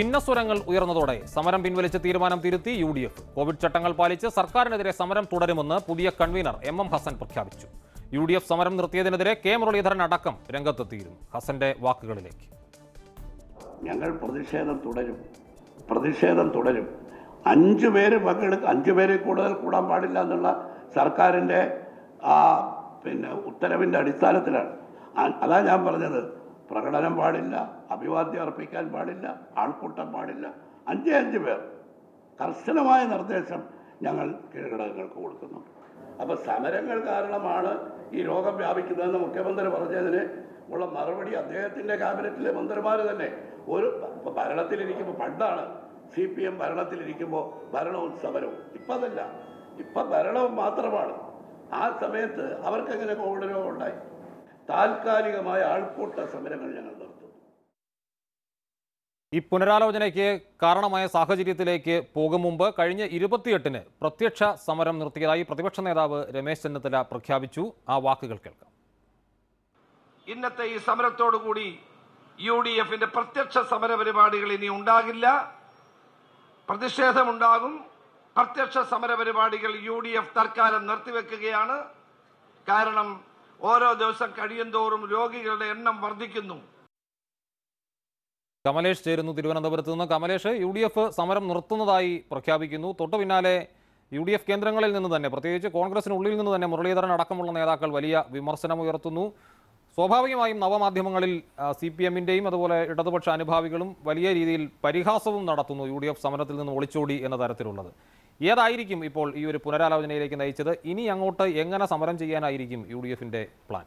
ഭിന്നസ്വരങ്ങൾ ഉയർന്നതോടെ സമരം പിൻവലിച്ച തീരുമാനം തിരുത്തി യു ഡി എഫ്. കോവിഡ് ചട്ടങ്ങൾ പാലിച്ച് സർക്കാരിനെതിരെ സമരം തുടരുമെന്ന് പുതിയ കൺവീനർ എം എം ഹസൻ പ്രഖ്യാപിച്ചു. യു ഡി എഫ് സമരം നിർത്തിയതിനെതിരെ കെ മുരളീധരൻ അടക്കം രംഗത്തെത്തിയിരുന്നു. ഹസന്റെ വാക്കുകളിലേക്ക്. ഞങ്ങൾ പ്രതിഷേധം തുടരും. പ്രതിഷേധം തുടരും. അഞ്ചു പേര് പങ്കെടുക്ക അഞ്ചു പേരെ കൂടുതൽ കൂടാൻ പാടില്ല എന്നുള്ള സർക്കാരിന്റെ ആ പിന്നെ ഉത്തരവിന്റെ അടിസ്ഥാനത്തിലാണ്. അതാ ഞാൻ പറഞ്ഞത്. പ്രകടനം പാടില്ല അഭിവാദ്യം അർപ്പിക്കാൻ പാടില്ല ആൾക്കൂട്ടം പാടില്ല. അഞ്ചേ അഞ്ച് പേർ. കർശനമായ നിർദ്ദേശം ഞങ്ങൾ കീഴ്ഘടകങ്ങൾക്ക് കൊടുക്കുന്നു. അപ്പോൾ സമരങ്ങൾ കാരണമാണ് ഈ രോഗം വ്യാപിക്കുന്നതെന്ന് മുഖ്യമന്ത്രി പറഞ്ഞതിന് ഉള്ള മറുപടി അദ്ദേഹത്തിന്റെ ക്യാബിനറ്റിലെ മന്ത്രിമാർ തന്നെ. ഒരു ഭരണത്തിലിരിക്കുമ്പോൾ പണ്ടാണ് സി പി എം ഭരണത്തിലിരിക്കുമ്പോൾ ഭരണവും സമരവും. ഇപ്പം അതല്ല. ഇപ്പം ഭരണവും മാത്രമാണ്. ആ സമയത്ത് അവർക്കെങ്ങനെ കോവിഡ് രോഗം ഉണ്ടായി? താൽക്കാലികമായ ആൾക്കൂട്ട സമരങ്ങൾ ഞങ്ങൾ ഈ പുനരാലോചനയ്ക്ക് കാരണമായ സാഹചര്യത്തിലേക്ക് പോകും മുമ്പ് കഴിഞ്ഞ ഇരുപത്തിയെട്ടിന് പ്രത്യക്ഷ സമരം നിർത്തിയതായി പ്രതിപക്ഷ നേതാവ് രമേശ് ചെന്നിത്തല പ്രഖ്യാപിച്ചു. ആ വാക്കുകൾ കേൾക്കാം. ഇന്നത്തെ ഈ സമരത്തോടുകൂടി യു ഡി എഫിന്റെ പ്രത്യക്ഷ സമര പരിപാടികൾ ഇനി ഉണ്ടാകില്ല. പ്രതിഷേധമുണ്ടാകും. പ്രത്യക്ഷ സമര പരിപാടികൾ യു ഡി എഫ് തൽക്കാലം നിർത്തിവെക്കുകയാണ്. കാരണം ഓരോ ദിവസം കഴിയുന്തോറും രോഗികളുടെ എണ്ണം വർദ്ധിക്കുന്നു. കമലേഷ് ചേരുന്നു തിരുവനന്തപുരത്ത് നിന്ന്. കമലേഷ് യു ഡി എഫ് സമരം നിർത്തുന്നതായി പ്രഖ്യാപിക്കുന്നു. തൊട്ടു പിന്നാലെ യു ഡി എഫ് കേന്ദ്രങ്ങളിൽ നിന്ന് തന്നെ പ്രത്യേകിച്ച് കോൺഗ്രസിനുള്ളിൽ നിന്ന് തന്നെ മുരളീധരൻ അടക്കമുള്ള നേതാക്കൾ വലിയ വിമർശനം ഉയർത്തുന്നു. സ്വാഭാവികമായും നവമാധ്യമങ്ങളിൽ സി പി എമ്മിന്റെയും അതുപോലെ ഇടതുപക്ഷ അനുഭാവികളും വലിയ രീതിയിൽ പരിഹാസവും നടത്തുന്നു യു ഡി എഫ് സമരത്തിൽ നിന്ന് ഒളിച്ചോടി എന്ന തരത്തിലുള്ളത്. ഏതായിരിക്കും ഇപ്പോൾ ഈ ഒരു പുനരാലോചനയിലേക്ക് നയിച്ചത്? ഇനി അങ്ങോട്ട് എങ്ങനെ സമരം ചെയ്യാനായിരിക്കും യു പ്ലാൻ?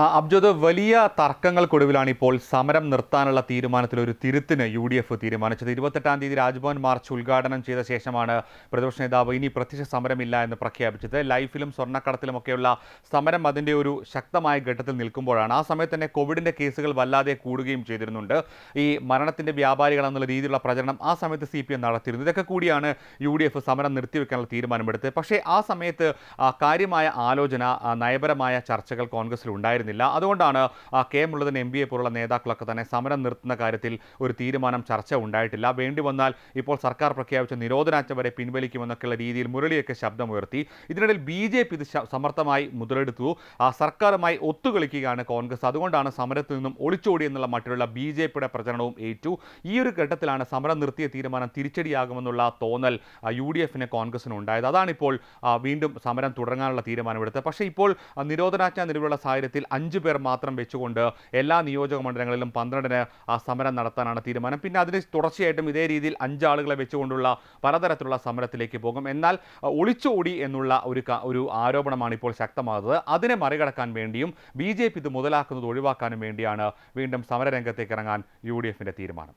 അബ്ജോദ് വലിയ തർക്കങ്ങൾക്കൊടുവിലാണ് ഇപ്പോൾ സമരം നിർത്താനുള്ള തീരുമാനത്തിൽ ഒരു തിരുത്തിന് യു ഡി എഫ് തീരുമാനിച്ചത്. ഇരുപത്തെട്ടാം തീയതി രാജ്ഭവൻ മാർച്ച് ഉദ്ഘാടനം ചെയ്ത ശേഷമാണ് പ്രതിപക്ഷ നേതാവ് ഇനി പ്രത്യക്ഷ സമരമില്ല എന്ന് പ്രഖ്യാപിച്ചത്. ലൈഫിലും സ്വർണക്കടത്തിലുമൊക്കെയുള്ള സമരം അതിന്റെ ഒരു ശക്തമായ ഘട്ടത്തിൽ നിൽക്കുമ്പോഴാണ്. ആ സമയത്ത് തന്നെ കോവിഡിന്റെ കേസുകൾ വല്ലാതെ കൂടുകയും ചെയ്തിരുന്നുണ്ട്. ഈ മരണത്തിന്റെ വ്യാപാരികൾ എന്നുള്ള രീതിയിലുള്ള പ്രചരണം ആ സമയത്ത് സി പി എം നടത്തിയിരുന്നു. ഇതൊക്കെ കൂടിയാണ് യു ഡി എഫ് സമരം നിർത്തിവെക്കാനുള്ള തീരുമാനമെടുത്തത്. പക്ഷേ ആ സമയത്ത് കാര്യമായ ആലോചന നയപരമായ ചർച്ചകൾ കോൺഗ്രസിൽ ഉണ്ടായിരുന്നില്ല. അതുകൊണ്ടാണ് കെ മുള്ളതൻ എം ബി എ പോലുള്ള നേതാക്കളൊക്കെ തന്നെ സമരം നിർത്തുന്ന കാര്യത്തിൽ ഒരു തീരുമാനം ചർച്ച ഉണ്ടായിട്ടില്ല. വേണ്ടി വന്നാൽ ഇപ്പോൾ സർക്കാർ പ്രഖ്യാപിച്ച നിരോധനാജ്ഞ വരെ പിൻവലിക്കുമെന്നൊക്കെയുള്ള രീതിയിൽ മുരളിയൊക്കെ ശബ്ദമുയർത്തി. ഇതിനിടയിൽ ബി ജെ പി ഇത് സമർത്ഥമായി മുതലെടുത്തു. സർക്കാരുമായി ഒത്തുകളിക്കുകയാണ് കോൺഗ്രസ്. അതുകൊണ്ടാണ് സമരത്തിൽ നിന്നും ഒളിച്ചോടി എന്നുള്ള മറ്റുള്ള ബി ജെ പിയുടെ പ്രചരണവും ഏറ്റു. ഈ ഒരു ഘട്ടത്തിലാണ് സമരം നിർത്തിയ തീരുമാനം തിരിച്ചടിയാകുമെന്നുള്ള തോന്നൽ യു ഡി എഫിന് കോൺഗ്രസിന് ഉണ്ടായത്. അതാണിപ്പോൾ വീണ്ടും സമരം തുടങ്ങാനുള്ള തീരുമാനമെടുത്തത്. പക്ഷേ ഇപ്പോൾ നിരോധനാജ്ഞ നിലവിലുള്ള സാഹചര്യത്തിൽ അഞ്ചു പേർ മാത്രം വെച്ചുകൊണ്ട് എല്ലാ നിയോജക മണ്ഡലങ്ങളിലും പന്ത്രണ്ടിന് ആ സമരം നടത്താനാണ് തീരുമാനം. പിന്നെ അതിന് തുടർച്ചയായിട്ടും ഇതേ രീതിയിൽ അഞ്ചാളുകളെ വെച്ചുകൊണ്ടുള്ള പലതരത്തിലുള്ള സമരത്തിലേക്ക് പോകും. എന്നാൽ ഒളിച്ചോടി എന്നുള്ള ഒരു ഒരു ആരോപണമാണ് ഇപ്പോൾ ശക്തമാകുന്നത്. അതിനെ മറികടക്കാൻ വേണ്ടിയും ബി ജെ പി ഇത് മുതലാക്കുന്നത് ഒഴിവാക്കാനും വേണ്ടിയാണ് വീണ്ടും സമരരംഗത്തേക്ക് ഇറങ്ങാൻ യു ഡി എഫിന്റെ തീരുമാനം.